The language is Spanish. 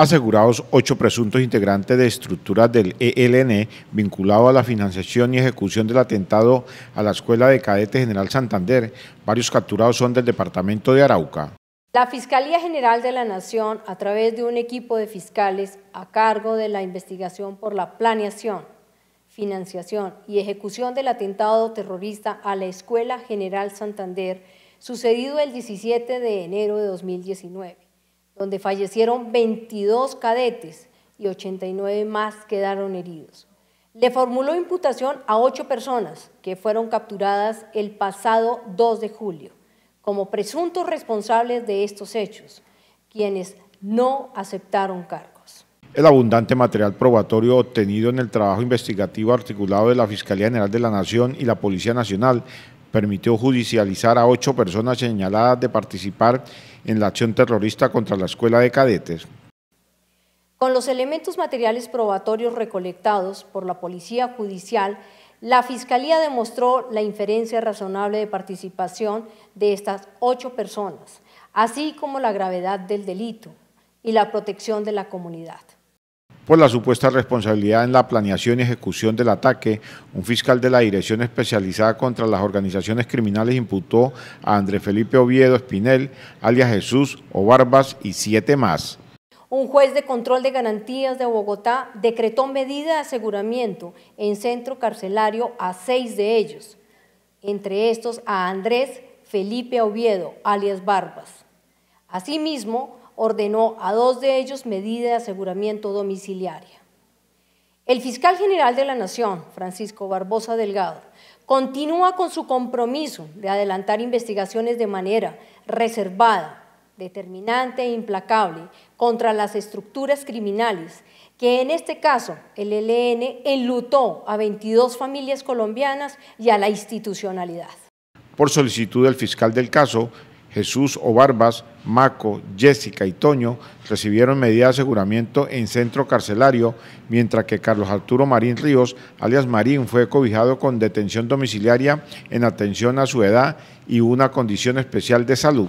asegurados ocho presuntos integrantes de estructuras del ELN vinculados a la financiación y ejecución del atentado a la Escuela de Cadetes General Santander. Varios capturados son del departamento de Arauca. La Fiscalía General de la Nación, a través de un equipo de fiscales a cargo de la investigación por la planeación, financiación y ejecución del atentado terrorista a la Escuela General Santander, sucedido el 17 de enero de 2019 donde fallecieron 22 cadetes y 89 más quedaron heridos. Le formuló imputación a ocho personas que fueron capturadas el pasado 2 de julio como presuntos responsables de estos hechos, quienes no aceptaron cargos. El abundante material probatorio obtenido en el trabajo investigativo articulado de la Fiscalía General de la Nación y la Policía Nacional permitió judicializar a ocho personas señaladas de participar en la acción terrorista contra la escuela de cadetes. Con los elementos materiales probatorios recolectados por la Policía Judicial, la Fiscalía demostró la inferencia razonable de participación de estas ocho personas, así como la gravedad del delito y la protección de la comunidad. Por la supuesta responsabilidad en la planeación y ejecución del ataque, un fiscal de la Dirección Especializada contra las Organizaciones Criminales imputó a André Felipe Oviedo Espinel, alias Jesús o Barbas y siete más. Un juez de control de garantías de Bogotá decretó medida de aseguramiento en centro carcelario a seis de ellos, entre estos a Andrés Felipe Oviedo, alias Barbas. Asimismo, ordenó a dos de ellos medida de aseguramiento domiciliaria. El fiscal general de la Nación, Francisco Barbosa Delgado, continúa con su compromiso de adelantar investigaciones de manera reservada, determinante e implacable contra las estructuras criminales que en este caso el ELN enlutó a 22 familias colombianas y a la institucionalidad. Por solicitud del fiscal del caso, Jesús Obarbas, Maco, Jessica y Toño recibieron medida de aseguramiento en centro carcelario, mientras que Carlos Arturo Marín Ríos, alias Marín, fue cobijado con detención domiciliaria en atención a su edad y una condición especial de salud.